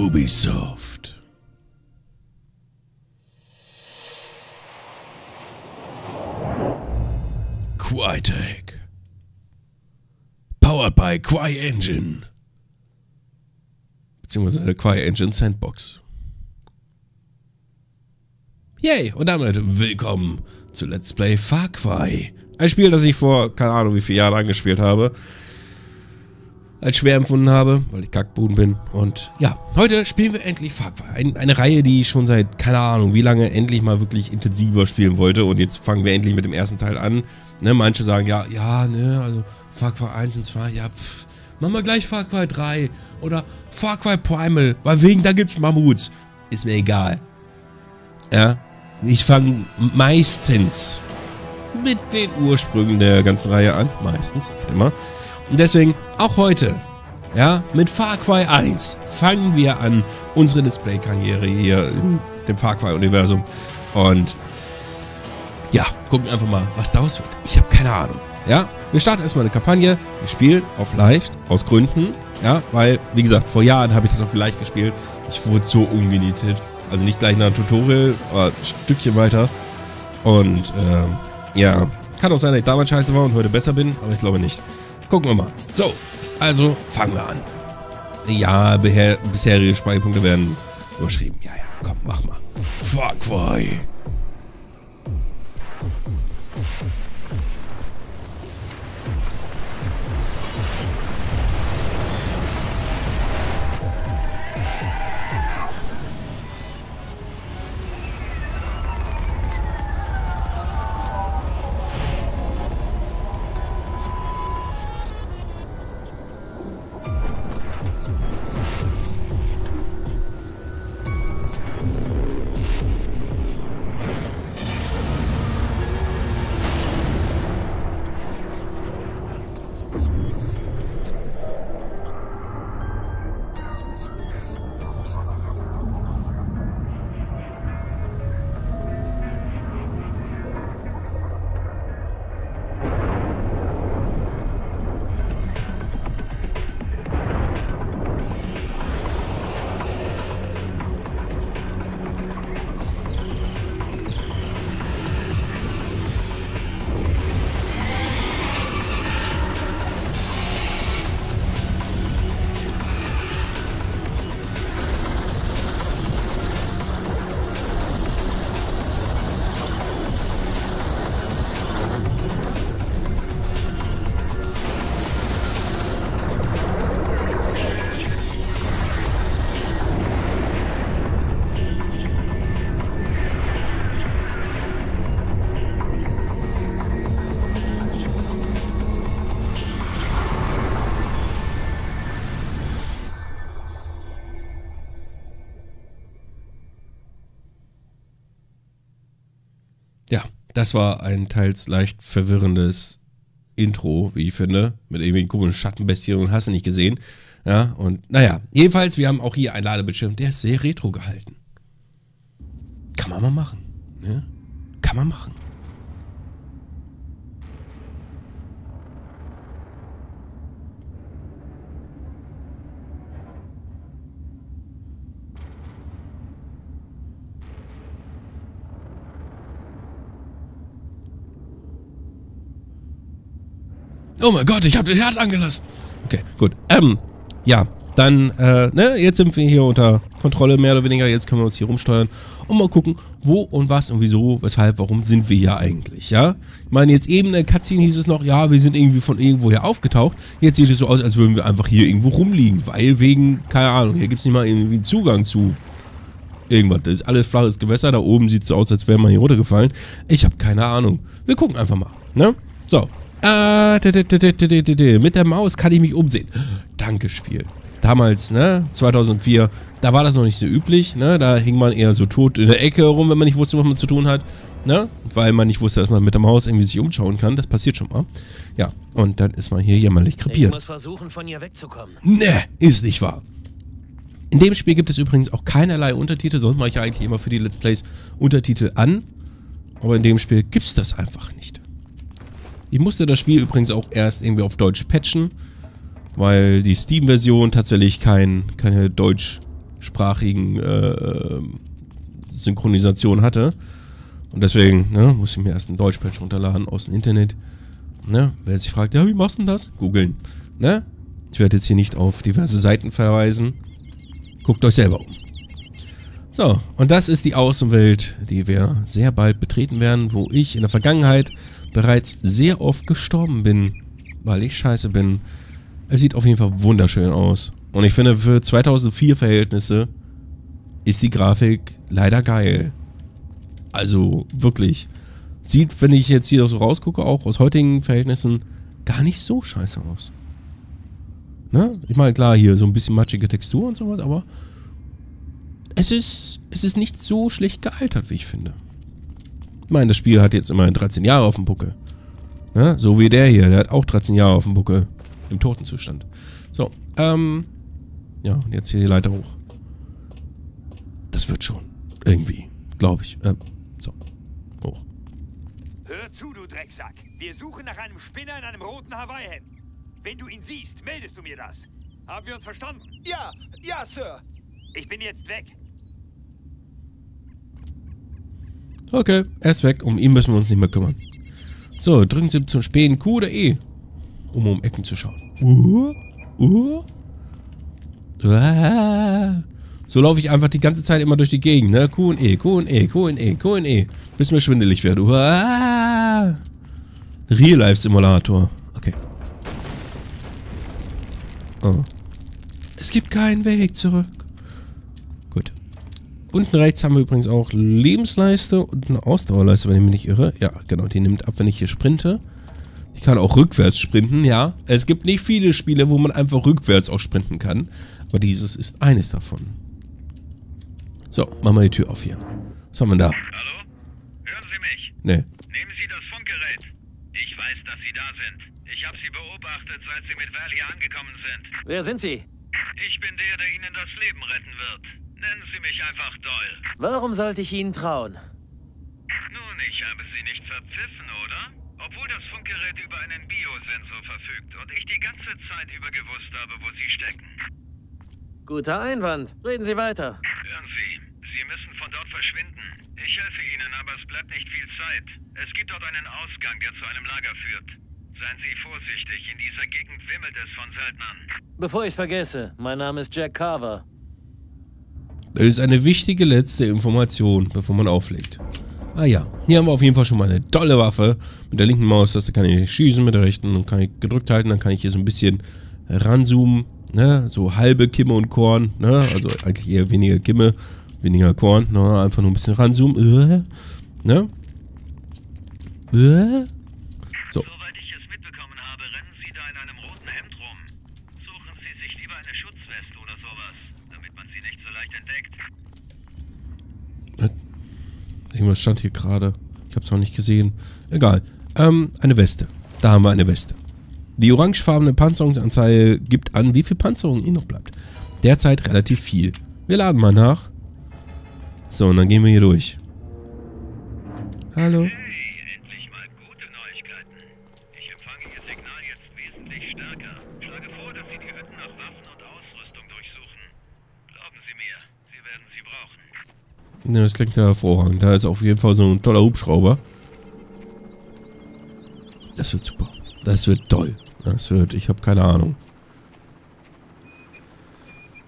Ubisoft. Crytek. Powered by CryEngine. Beziehungsweise eine CryEngine Sandbox. Yay! Und damit willkommen zu Let's Play Far Cry. Ein Spiel, das ich vor, keine Ahnung wie viele Jahren angespielt habe. Als schwer empfunden habe, weil ich Kackboden bin. Und ja, heute spielen wir endlich Far Cry. Ein, eine Reihe, die ich schon seit, keine Ahnung wie lange, endlich mal wirklich intensiver spielen wollte. Und jetzt fangen wir endlich mit dem ersten Teil an. Ne, manche sagen, ja, ja, ne, also Far Cry 1 und 2, ja, pff, machen wir gleich Far Cry 3 oder Far Cry Primal, weil wegen da gibt's Mammuts. Ist mir egal. Ja, ich fange meistens mit den Ursprüngen der ganzen Reihe an. Meistens, nicht immer. Und deswegen auch heute, ja, mit Far Cry 1 fangen wir an unsere Display-Karriere hier in dem Far Cry-Universum. Und ja, gucken einfach mal, was daraus wird. Ich habe keine Ahnung. Ja, wir starten erstmal eine Kampagne. Wir spielen auf leicht, aus Gründen. Ja, weil, wie gesagt, vor Jahren habe ich das auf leicht gespielt. Ich wurde so ungenietet. Also nicht gleich nach einem Tutorial, aber ein Stückchen weiter. Und, ähm, ja, kann auch sein, dass ich damals scheiße war und heute besser bin, aber ich glaube nicht. Gucken wir mal. So, also fangen wir an. Ja, bisherige Speicherpunkte werden überschrieben. Ja, ja, komm, mach mal. Fuck, why? Das war ein teils leicht verwirrendes Intro, wie ich finde, mit irgendwie komischen Schattenbestien und hast du nicht gesehen. Ja, und naja, jedenfalls, wir haben auch hier einen Ladebildschirm, der ist sehr retro gehalten. Kann man mal machen. Ne? Kann man machen. Oh mein Gott, ich habe den Herd angelassen. Okay, gut. Ähm, ja, dann, äh, ne, jetzt sind wir hier unter Kontrolle, mehr oder weniger. Jetzt können wir uns hier rumsteuern und mal gucken, wo und was und wieso, weshalb, warum sind wir hier eigentlich, ja? Ich meine, jetzt eben in der Cutscene hieß es noch, ja, wir sind irgendwie von irgendwo her aufgetaucht. Jetzt sieht es so aus, als würden wir einfach hier irgendwo rumliegen, weil wegen, keine Ahnung, hier gibt es nicht mal irgendwie Zugang zu irgendwas. Das ist alles flaches Gewässer, da oben sieht es so aus, als wäre man hier runtergefallen. Ich habe keine Ahnung. Wir gucken einfach mal, ne? So, mit der Maus kann ich mich umsehen. Danke, Spiel. Damals, ne, 2004, da war das noch nicht so üblich, ne, da hing man eher so tot in der Ecke herum, wenn man nicht wusste, was man zu tun hat, ne, weil man nicht wusste, dass man mit der Maus irgendwie sich umschauen kann, das passiert schon mal. Ja, und dann ist man hier jämmerlich krepiert. Ich muss versuchen, von ihr wegzukommen. Ne, ist nicht wahr. In dem Spiel gibt es übrigens auch keinerlei Untertitel, sonst mache ich ja eigentlich immer für die Let's Plays Untertitel an, aber in dem Spiel gibt es das einfach nicht. Ich musste das Spiel übrigens auch erst irgendwie auf Deutsch patchen, weil die Steam-Version tatsächlich kein, keine Deutsch englischsprachigen äh, Synchronisation hatte. Und deswegen ne, muss ich mir erst einen Deutschpatch runterladen aus dem Internet. Ne? Wer sich fragt, ja, wie machst du denn das? Googeln. Ne? Ich werde jetzt hier nicht auf diverse Seiten verweisen. Guckt euch selber um. So, und das ist die Außenwelt, die wir sehr bald betreten werden, wo ich in der Vergangenheit bereits sehr oft gestorben bin, weil ich scheiße bin. Es sieht auf jeden Fall wunderschön aus. Und ich finde, für 2004 Verhältnisse ist die Grafik leider geil. Also wirklich. Sieht, wenn ich jetzt hier so rausgucke, auch aus heutigen Verhältnissen gar nicht so scheiße aus. Ne? Ich meine, klar, hier so ein bisschen matschige Textur und sowas, aber es ist, es ist nicht so schlecht gealtert, wie ich finde. Ich meine, das Spiel hat jetzt immerhin 13 Jahre auf dem Buckel. Ne? So wie der hier, der hat auch 13 Jahre auf dem Buckel. Im Totenzustand. So, ähm, ja, und jetzt hier die Leiter hoch. Das wird schon. Irgendwie. Glaube ich. Ähm, so. Hoch. Hör zu, du Drecksack. Wir suchen nach einem Spinner in einem roten Hawaii-Hemd. Wenn du ihn siehst, meldest du mir das. Haben wir uns verstanden? Ja, ja, Sir. Ich bin jetzt weg. Okay, er ist weg. Um ihn müssen wir uns nicht mehr kümmern. So, drücken Sie zum Spähen Q oder E, um um Ecken zu schauen. Uh, uh. Ah. So laufe ich einfach die ganze Zeit immer durch die Gegend, ne? Q und E, Q und E, Q und E, Q und E. Bis mir schwindelig wird. Ah. Real-Life-Simulator. Okay. Oh. Es gibt keinen Weg zurück. Unten rechts haben wir übrigens auch Lebensleiste und eine Ausdauerleiste, wenn ich mich nicht irre. Ja, genau, die nimmt ab, wenn ich hier sprinte. Ich kann auch rückwärts sprinten, ja. Es gibt nicht viele Spiele, wo man einfach rückwärts auch sprinten kann. Aber dieses ist eines davon. So, machen wir die Tür auf hier. Was haben wir da? Hallo? Hören Sie mich? Ne. Nehmen Sie das Funkgerät. Ich weiß, dass Sie da sind. Ich habe Sie beobachtet, seit Sie mit Val hier angekommen sind. Wer sind Sie? Ich bin der, der Ihnen das Leben retten wird. Nennen Sie mich einfach Doyle. Warum sollte ich Ihnen trauen? Nun, ich habe Sie nicht verpfiffen, oder? Obwohl das Funkgerät über einen Biosensor verfügt und ich die ganze Zeit über gewusst habe, wo Sie stecken. Guter Einwand. Reden Sie weiter. Hören Sie, Sie müssen von dort verschwinden. Ich helfe Ihnen, aber es bleibt nicht viel Zeit. Es gibt dort einen Ausgang, der zu einem Lager führt. Seien Sie vorsichtig, in dieser Gegend wimmelt es von Söldnern. Bevor ich es vergesse, mein Name ist Jack Carver. Das ist eine wichtige letzte Information, bevor man auflegt. Ah ja, hier haben wir auf jeden Fall schon mal eine tolle Waffe. Mit der linken Maustaste kann ich schießen, mit der rechten und kann ich gedrückt halten. Dann kann ich hier so ein bisschen ranzoomen. Ne? So halbe Kimme und Korn. Ne? Also eigentlich eher weniger Kimme, weniger Korn. Ne? Einfach nur ein bisschen ranzoomen. Äh, ne? Äh. So. Soweit ich es mitbekommen habe, rennen Sie da in einem roten Hemd rum. Suchen Sie sich lieber eine Schutzweste oder sowas, damit man Sie nicht so leicht entdeckt. Irgendwas stand hier gerade. Ich habe es noch nicht gesehen. Egal. Ähm, eine Weste. Da haben wir eine Weste. Die orangefarbene Panzerungsanzeige gibt an, wie viel Panzerung ihnen noch bleibt. Derzeit relativ viel. Wir laden mal nach. So, und dann gehen wir hier durch. Hallo. Hey, endlich mal gute Neuigkeiten. Ich empfange Ihr Signal jetzt wesentlich stärker. Schlage vor, dass Sie die Hütten nach Waffen und Ausrüstung durchsuchen. Glauben Sie mir, Sie werden sie Ja, das klingt ja hervorragend. Da ist auf jeden Fall so ein toller Hubschrauber. Das wird super. Das wird toll. Das wird, ich habe keine Ahnung.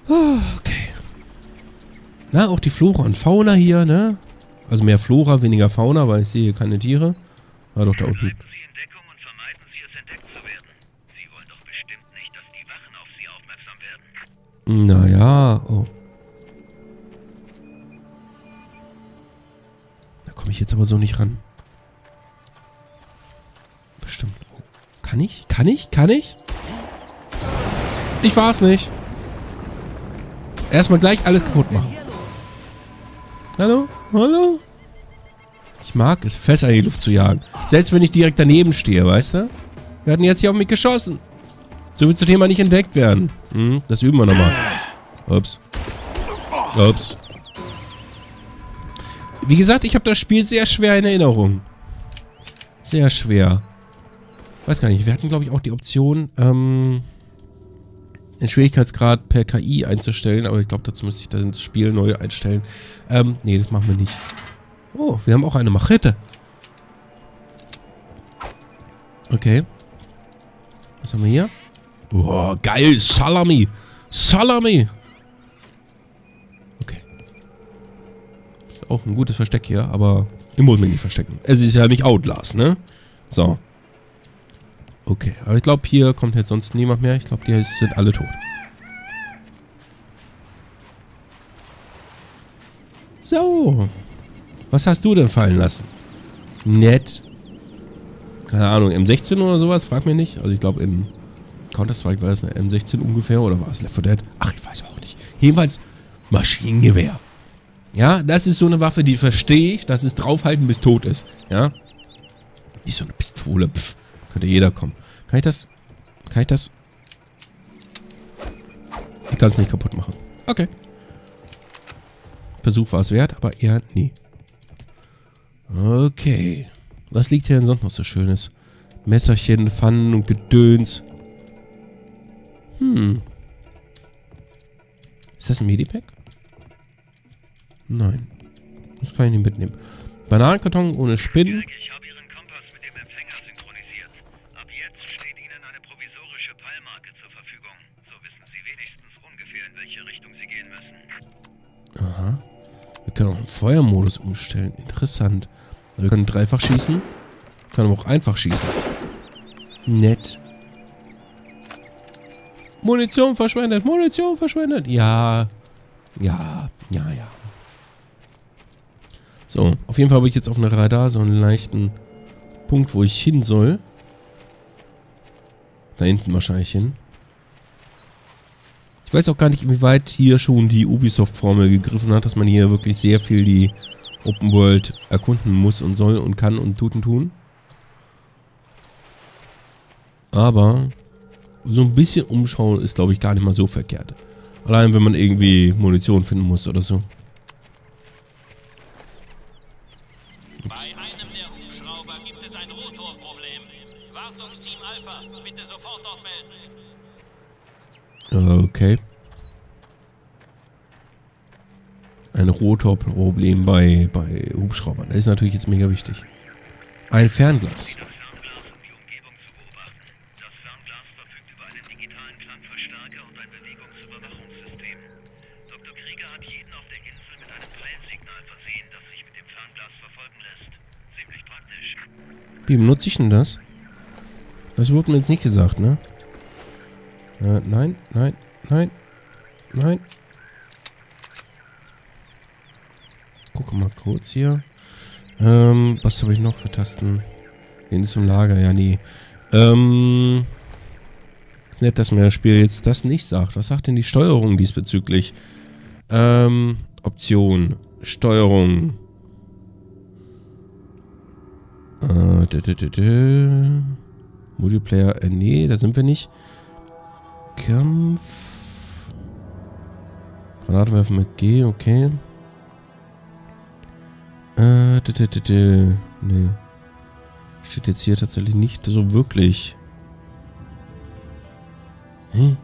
Ah, Okay. Na, auch die Flora und Fauna hier, ne? Also mehr Flora, weniger Fauna, weil ich sehe hier keine Tiere. War doch da unten. Bleiben Sie in Deckung und vermeiden Sie es, entdeckt zu werden. Sie wollen doch bestimmt nicht, dass die Wachen auf Sie aufmerksam werden. Naja, oh. Jetzt aber so nicht ran. Bestimmt. Kann ich? Kann ich? Kann ich? Ich war's nicht. Erstmal gleich alles kaputt machen. Hallo? Hallo? Ich mag es, Fässer in die Luft zu jagen. Selbst wenn ich direkt daneben stehe, weißt du? Wir hatten jetzt hier auf mich geschossen. So will zum Thema nicht entdeckt werden. Hm, das üben wir nochmal. Ups. Ups. Wie gesagt, ich habe das Spiel sehr schwer in Erinnerung. Sehr schwer. Weiß gar nicht, wir hatten glaube ich auch die Option, ähm... den Schwierigkeitsgrad per KI einzustellen, aber ich glaube, dazu müsste ich dann das Spiel neu einstellen. Ähm, nee, das machen wir nicht. Oh, wir haben auch eine Machete. Okay. Was haben wir hier? Oh, geil, Salami. Salami. Auch ein gutes Versteck hier, aber ich muss mich nicht verstecken. Es ist ja nicht Outlast, ne? So. Okay, aber ich glaube, hier kommt jetzt sonst niemand mehr. Ich glaube, die sind alle tot. So. Was hast du denn fallen lassen? Nett. Keine Ahnung, M16 oder sowas? Frag mich nicht. Also ich glaube, in Counter-Strike war es eine M16 ungefähr oder war es Left 4 Dead? Ach, ich weiß auch nicht. Jedenfalls Maschinengewehr. Ja, das ist so eine Waffe, die verstehe ich, dass es draufhalten bis tot ist. Ja. Die ist so eine Pistole. Pff, könnte jeder kommen. Kann ich das? Kann ich das? Ich kann es nicht kaputt machen. Okay. Versuch war es wert, aber eher nie. Okay. Was liegt hier denn sonst noch so Schönes? Messerchen, Pfannen und Gedöns. Hm. Ist das ein Medipack? Nein. Das kann ich nicht mitnehmen. Bananenkarton ohne Spinnen. Greg, ich habe Ihren Kompass mit dem Empfänger synchronisiert. Ab jetzt steht Ihnen eine provisorische Peilmarke zur Verfügung. So wissen Sie wenigstens ungefähr, in welche Richtung Sie gehen müssen. Aha. Wir können auch einen Feuermodus umstellen. Interessant. Wir können dreifach schießen. Können aber auch einfach schießen. Nett. Munition verschwendet. Munition verschwendet. Ja. Ja. Ja, ja. Auf jeden Fall habe ich jetzt auf einer Radar so einen leichten Punkt, wo ich hin soll. Da hinten wahrscheinlich hin. Ich weiß auch gar nicht, wie weit hier schon die Ubisoft-Formel gegriffen hat, dass man hier wirklich sehr viel die Open World erkunden muss und soll und kann und tut und tun. Aber so ein bisschen umschauen ist, glaube ich, gar nicht mal so verkehrt. Allein, wenn man irgendwie Munition finden muss oder so. Okay. Ein Rotorproblem bei, bei Hubschraubern. Das ist natürlich jetzt mega wichtig. Ein Fernglas. Wie benutze ich denn das? Das wurde mir jetzt nicht gesagt, ne? Äh, nein, nein, nein, nein. Gucke mal kurz hier. Ähm, was habe ich noch für Tasten? Gehen zum Lager, ja, nee. Ähm, nett, dass mir das Spiel jetzt das nicht sagt. Was sagt denn die Steuerung diesbezüglich? Ähm, Option, Steuerung. Äh, dü, dü, dü. Multiplayer, äh, nee, da sind wir nicht. Kampf. Granatenwerfen mit G, okay. Äh, dü, dü, dü. nee. Steht jetzt hier tatsächlich nicht so wirklich. Hä?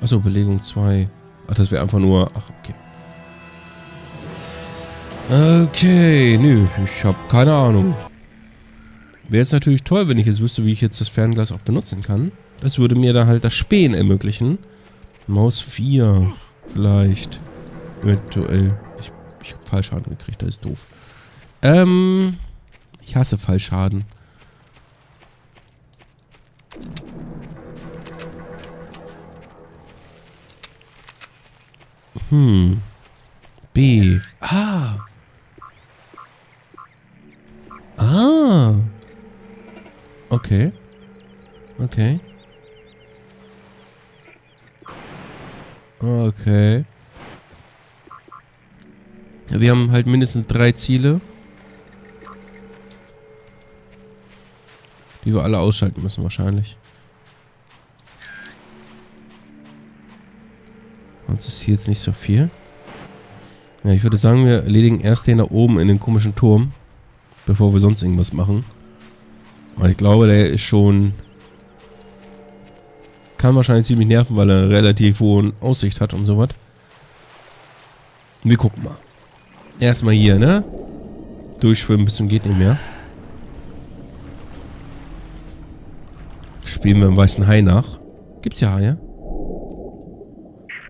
Achso, Belegung 2. Ach, das wäre einfach nur. Ach, okay. Okay, nö, ich habe keine Ahnung. Wäre jetzt natürlich toll, wenn ich jetzt wüsste, wie ich jetzt das Fernglas auch benutzen kann. Das würde mir da halt das Spähen ermöglichen. Maus 4 vielleicht. Eventuell. Ich, ich habe Fallschaden gekriegt, das ist doof. Ähm, ich hasse Fallschaden. Hm. B. Ah. Ah. Okay. Okay. Okay. Ja, wir haben halt mindestens drei Ziele. Die wir alle ausschalten müssen wahrscheinlich. Sonst ist hier jetzt nicht so viel. Ja, ich würde sagen, wir erledigen erst den da oben in den komischen Turm. Bevor wir sonst irgendwas machen. Weil ich glaube, der ist schon Kann wahrscheinlich ziemlich nerven, weil er relativ hohe Aussicht hat und so was. Wir gucken mal. Erstmal hier, ne? Durchschwimmen bis zum geht nicht mehr. Spielen wir im weißen Hai nach. Gibt's ja Haie?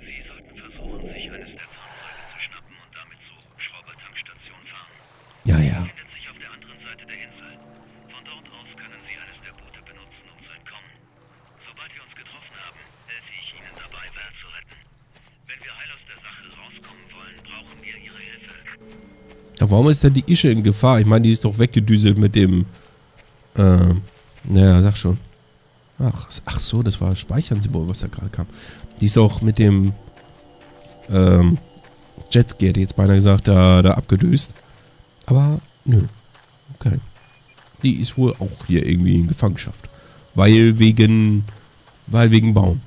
Sie sollten versuchen, sich eines der Fahrzeuge zu schnappen und damit zur Hubschraubertankstation fahren. Ja, ja. Findet sich auf der anderen Seite der Insel. Von dort aus können Sie eines der Boote benutzen, um zu entkommen. Sobald wir uns getroffen haben, helfe ich Ihnen dabei, Val zu retten. Wenn wir heil aus der Sache rauskommen wollen, brauchen wir Ihre Hilfe. Ja, warum ist denn die Ische in Gefahr? Ich meine, die ist doch weggedüselt mit dem. Ähm. Naja, sag schon. Ach, ach so, das war Speichern-Symbol, was da gerade kam. Die ist auch mit dem. Ähm. Jetski, hätte jetzt beinahe gesagt, da, da abgedüst. Aber, nö. Okay. Die ist wohl auch hier irgendwie in Gefangenschaft. Weil wegen. Weil wegen Baum.